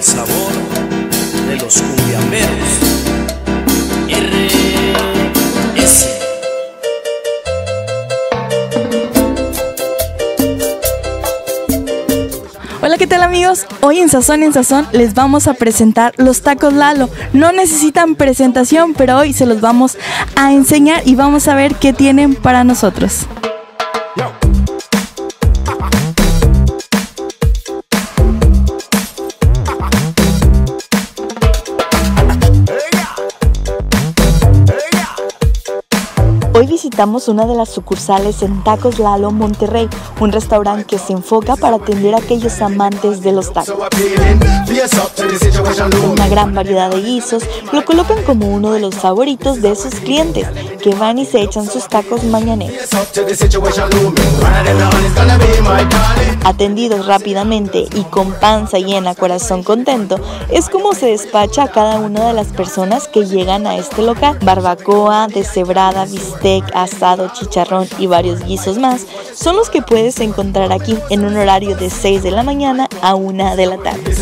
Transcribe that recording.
el sabor de los cumbiamberos. RS. Hola, ¿qué tal amigos? Hoy en Sazón en Sazón les vamos a presentar los tacos Lalo. No necesitan presentación, pero hoy se los vamos a enseñar y vamos a ver qué tienen para nosotros. Visitamos una de las sucursales en Tacos Lalo Monterrey, un restaurante que se enfoca para atender a aquellos amantes de los tacos. Una gran variedad de guisos lo colocan como uno de los favoritos de sus clientes, que van y se echan sus tacos mañaneros. Atendidos rápidamente y con panza llena, corazón contento, es como se despacha a cada una de las personas que llegan a este local. Barbacoa, deshebrada, bistec, asado, chicharrón y varios guisos más son los que puedes encontrar aquí en un horario de 6 de la mañana a 1 de la tarde.